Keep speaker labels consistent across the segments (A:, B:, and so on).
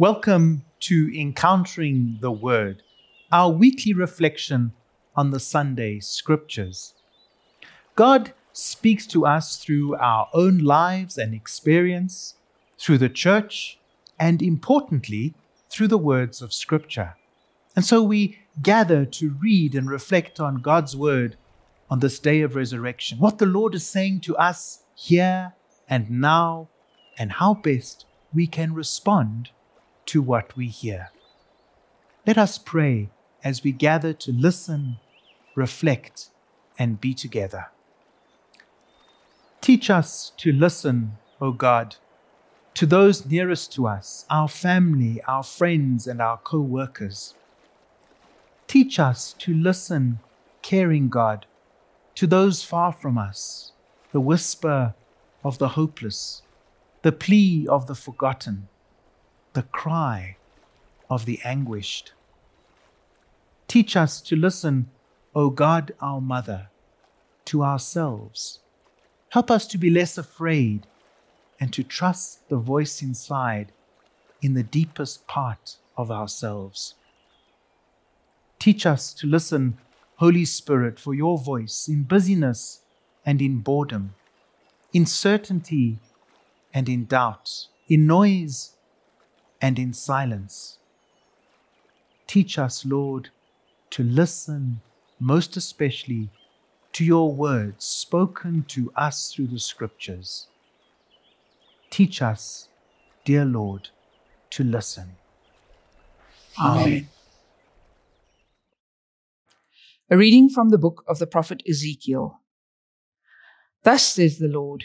A: Welcome to Encountering the Word, our weekly reflection on the Sunday Scriptures. God speaks to us through our own lives and experience, through the church, and importantly, through the words of Scripture. And so we gather to read and reflect on God's Word on this day of resurrection, what the Lord is saying to us here and now, and how best we can respond to what we hear. Let us pray as we gather to listen, reflect, and be together. Teach us to listen, O God, to those nearest to us, our family, our friends, and our co workers. Teach us to listen, caring God, to those far from us, the whisper of the hopeless, the plea of the forgotten the cry of the anguished. Teach us to listen, O God, our Mother, to ourselves. Help us to be less afraid and to trust the voice inside in the deepest part of ourselves. Teach us to listen, Holy Spirit, for your voice in busyness and in boredom, in certainty and in doubt, in noise and in silence. Teach us, Lord, to listen most especially to your words spoken to us through the scriptures. Teach us, dear Lord, to listen.
B: Amen. A reading from the book of the prophet Ezekiel. Thus says the Lord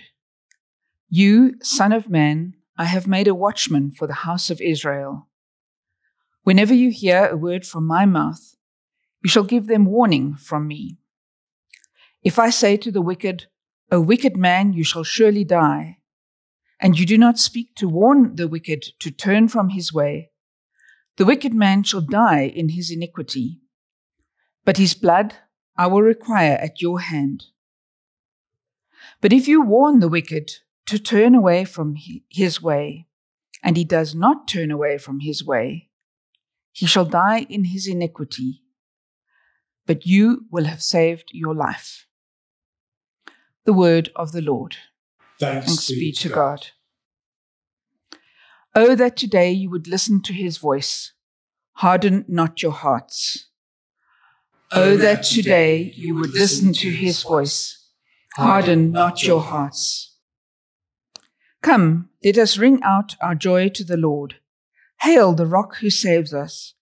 B: You, Son of Man, I have made a watchman for the house of Israel. Whenever you hear a word from my mouth, you shall give them warning from me. If I say to the wicked, O wicked man, you shall surely die, and you do not speak to warn the wicked to turn from his way, the wicked man shall die in his iniquity, but his blood I will require at your hand. But if you warn the wicked to turn away from his way, and he does not turn away from his way, he shall die in his iniquity, but you will have saved your life. The word of the Lord.
C: Thanks,
B: Thanks be to God. Oh, that today you would listen to his voice. Harden not your hearts. Oh, oh that today you would listen to his voice. Harden not your hearts. Come, let us ring out our joy to the Lord. Hail the rock who saves us.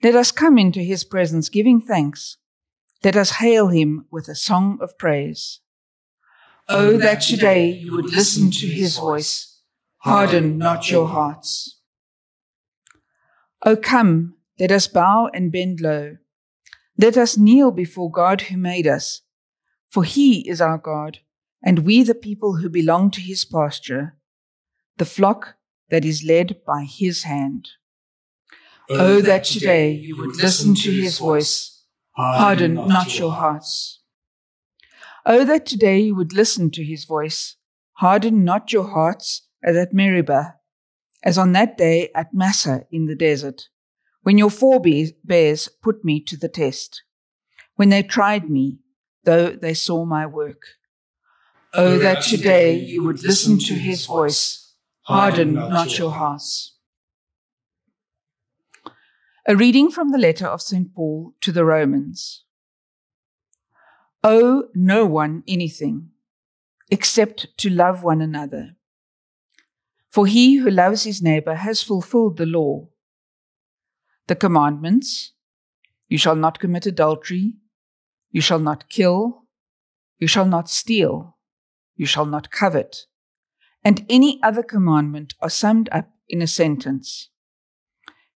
B: Let us come into his presence giving thanks. Let us hail him with a song of praise. Oh, that today you would listen to his voice. Harden not your hearts. Oh, come, let us bow and bend low. Let us kneel before God who made us. For he is our God and we the people who belong to his pasture, the flock that is led by his hand. Oh, oh that today you would listen to his voice, harden not your hearts. Oh, that today you would listen to his voice, harden not your hearts as at Meribah, as on that day at Massa in the desert, when your forebears put me to the test, when they tried me, though they saw my work. Oh, oh, that today you would listen to his voice, harden not your hearts. A reading from the letter of St. Paul to the Romans. Owe no one anything except to love one another. For he who loves his neighbor has fulfilled the law. The commandments you shall not commit adultery, you shall not kill, you shall not steal you shall not covet, and any other commandment are summed up in a sentence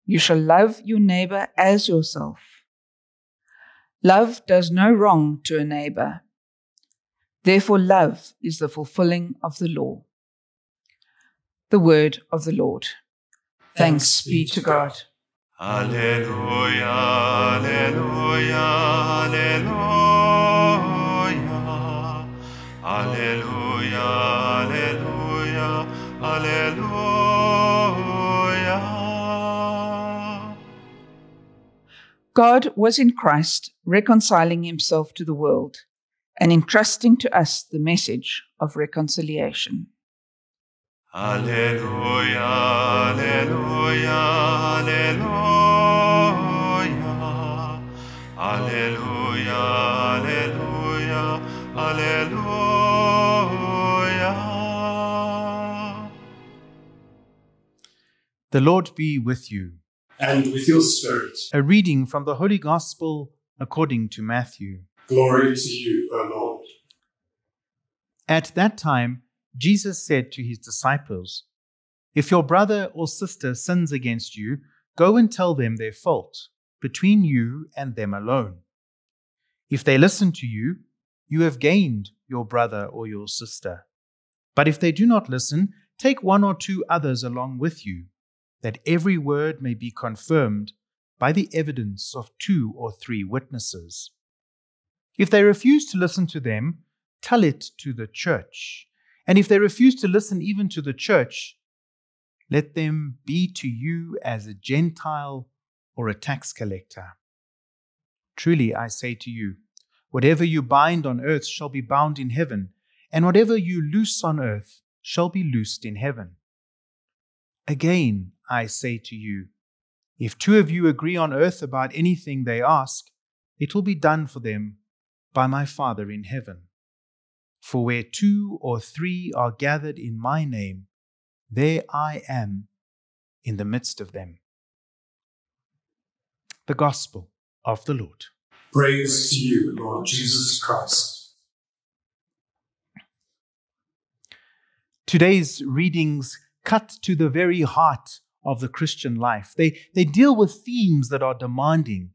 B: You shall love your neighbor as yourself. Love does no wrong to a neighbor. Therefore, love is the fulfilling of the law. The word of the Lord. Thanks, be to God.
D: Alleluia. Alleluia, Alleluia, Alleluia.
B: God was in Christ reconciling himself to the world and entrusting to us the message of reconciliation.
D: Alleluia, Alleluia, Alleluia. Alleluia, Alleluia, Alleluia.
A: The Lord be with you.
C: And with your spirit.
A: A reading from the Holy Gospel according to Matthew.
C: Glory to you, O Lord.
A: At that time, Jesus said to his disciples, If your brother or sister sins against you, go and tell them their fault, between you and them alone. If they listen to you, you have gained your brother or your sister. But if they do not listen, take one or two others along with you, that every word may be confirmed by the evidence of two or three witnesses. If they refuse to listen to them, tell it to the church. And if they refuse to listen even to the church, let them be to you as a Gentile or a tax collector. Truly, I say to you, whatever you bind on earth shall be bound in heaven, and whatever you loose on earth shall be loosed in heaven. Again, I say to you, if two of you agree on earth about anything they ask, it will be done for them by my Father in heaven. For where two or three are gathered in my name, there I am in the midst of them. The Gospel of the Lord.
C: Praise to you, Lord Jesus Christ.
A: Today's readings cut to the very heart of the Christian life. They, they deal with themes that are demanding,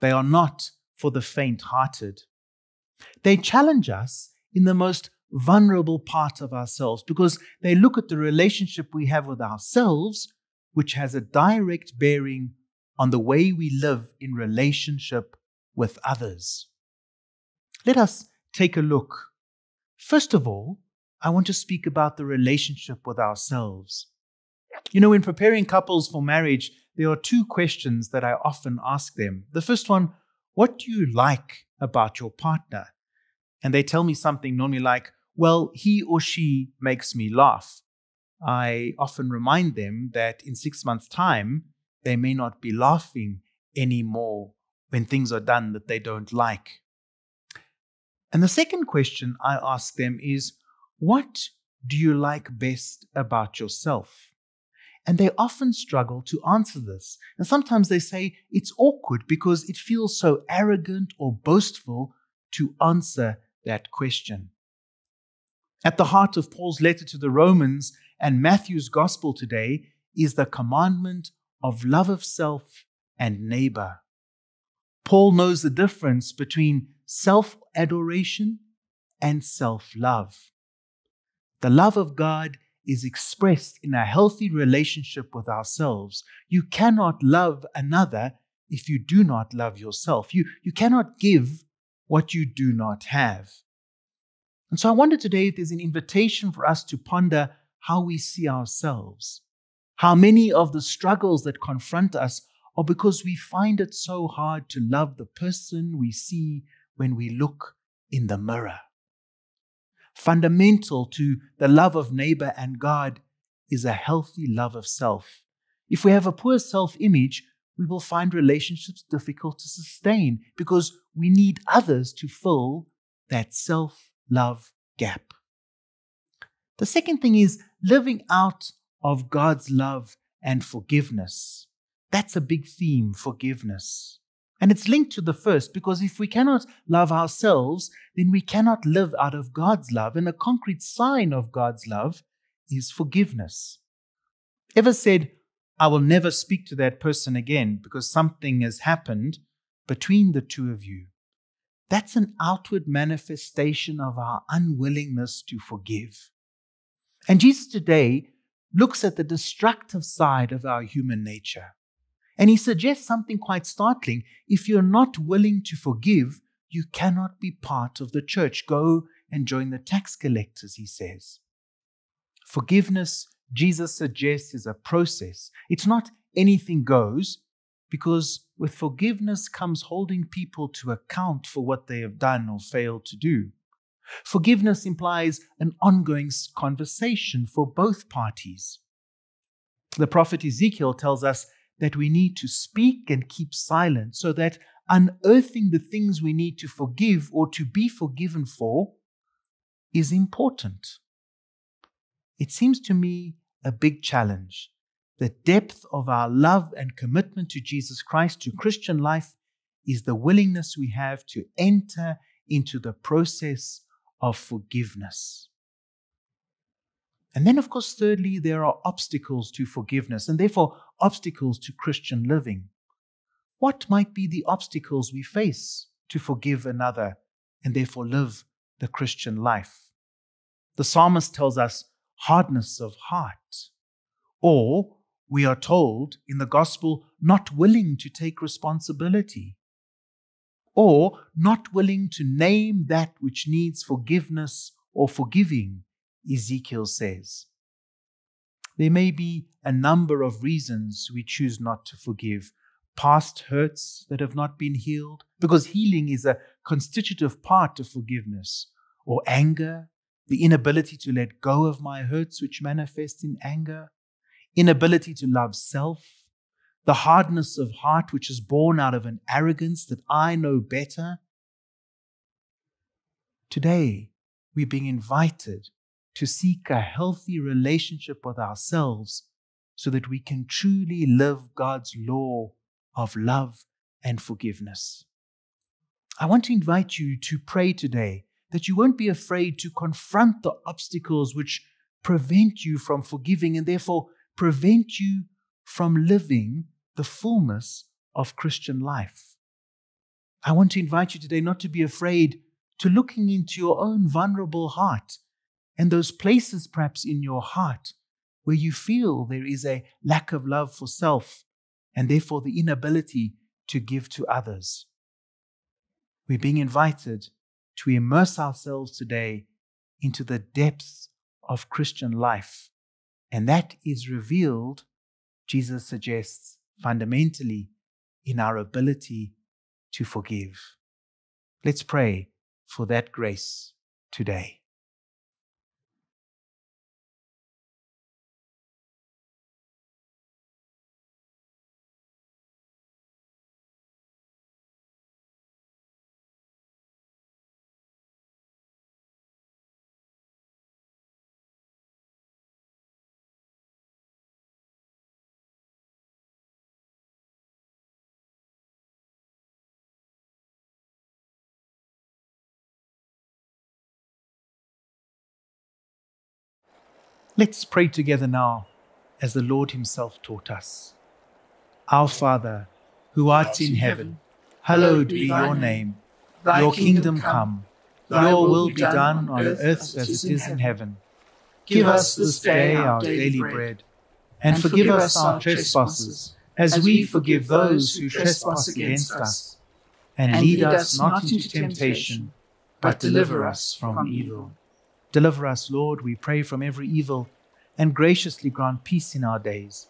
A: they are not for the faint hearted. They challenge us in the most vulnerable part of ourselves because they look at the relationship we have with ourselves, which has a direct bearing on the way we live in relationship with others. Let us take a look. First of all, I want to speak about the relationship with ourselves. You know, in preparing couples for marriage, there are two questions that I often ask them. The first one, what do you like about your partner? And they tell me something normally like, well, he or she makes me laugh. I often remind them that in six months' time, they may not be laughing anymore when things are done that they don't like. And the second question I ask them is, what do you like best about yourself? And they often struggle to answer this. And sometimes they say it's awkward because it feels so arrogant or boastful to answer that question. At the heart of Paul's letter to the Romans and Matthew's gospel today is the commandment of love of self and neighbor. Paul knows the difference between self adoration and self love. The love of God is expressed in a healthy relationship with ourselves. You cannot love another if you do not love yourself. You, you cannot give what you do not have. And so I wonder today if there's an invitation for us to ponder how we see ourselves. How many of the struggles that confront us are because we find it so hard to love the person we see when we look in the mirror. Fundamental to the love of neighbor and God is a healthy love of self. If we have a poor self image, we will find relationships difficult to sustain because we need others to fill that self love gap. The second thing is living out of God's love and forgiveness. That's a big theme, forgiveness. And it's linked to the first because if we cannot love ourselves, then we cannot live out of God's love. And a concrete sign of God's love is forgiveness. Ever said, I will never speak to that person again because something has happened between the two of you? That's an outward manifestation of our unwillingness to forgive. And Jesus today looks at the destructive side of our human nature. And he suggests something quite startling. If you're not willing to forgive, you cannot be part of the church. Go and join the tax collectors, he says. Forgiveness, Jesus suggests, is a process. It's not anything goes because with forgiveness comes holding people to account for what they have done or failed to do. Forgiveness implies an ongoing conversation for both parties. The prophet Ezekiel tells us that we need to speak and keep silent so that unearthing the things we need to forgive or to be forgiven for is important. It seems to me a big challenge. The depth of our love and commitment to Jesus Christ, to Christian life, is the willingness we have to enter into the process of forgiveness. And then, of course, thirdly, there are obstacles to forgiveness and therefore obstacles to Christian living. What might be the obstacles we face to forgive another and therefore live the Christian life? The psalmist tells us hardness of heart, or we are told in the gospel, not willing to take responsibility, or not willing to name that which needs forgiveness or forgiving Ezekiel says. There may be a number of reasons we choose not to forgive. Past hurts that have not been healed, because healing is a constitutive part of forgiveness, or anger, the inability to let go of my hurts which manifest in anger, inability to love self, the hardness of heart which is born out of an arrogance that I know better. Today, we're being invited to seek a healthy relationship with ourselves so that we can truly live God's law of love and forgiveness. I want to invite you to pray today that you won't be afraid to confront the obstacles which prevent you from forgiving and therefore prevent you from living the fullness of Christian life. I want to invite you today not to be afraid to looking into your own vulnerable heart and those places perhaps in your heart where you feel there is a lack of love for self and therefore the inability to give to others. We're being invited to immerse ourselves today into the depths of Christian life. And that is revealed, Jesus suggests, fundamentally in our ability to forgive. Let's pray for that grace today. Let's pray together now as the Lord Himself taught us. Our Father, who art in heaven, hallowed be your name. Your kingdom come, your will be done on earth as it is in heaven. Give us this day our daily bread, and forgive us our trespasses, as we forgive those who trespass against us. And lead us not into temptation, but deliver us from evil. Deliver us, Lord, we pray, from every evil, and graciously grant peace in our days,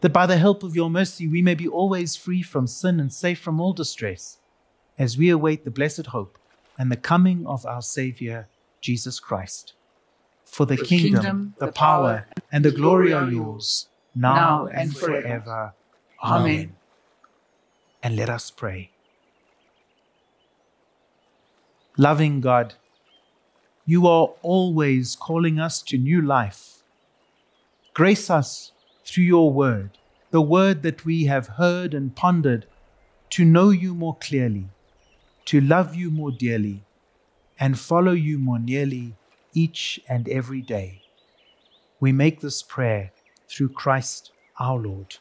A: that by the help of your mercy we may be always free from sin and safe from all distress, as we await the blessed hope and the coming of our Saviour, Jesus Christ. For the, the kingdom, kingdom, the power, and the glory are yours, now and forever. Amen. And let us pray. Loving God, you are always calling us to new life. Grace us through your word, the word that we have heard and pondered, to know you more clearly, to love you more dearly, and follow you more nearly each and every day. We make this prayer through Christ our Lord.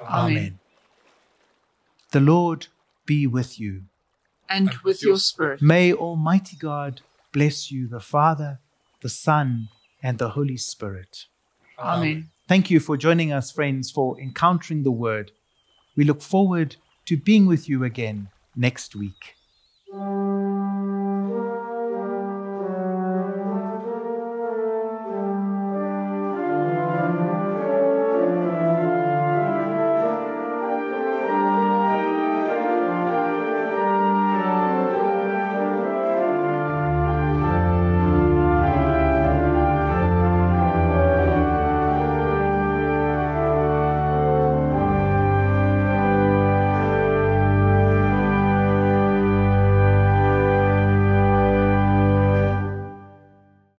A: Amen. Amen. The Lord be with you.
B: And with your spirit.
A: May Almighty God bless you, the Father, the Son, and the Holy Spirit.
B: Amen.
A: Thank you for joining us, friends, for encountering the Word. We look forward to being with you again next week.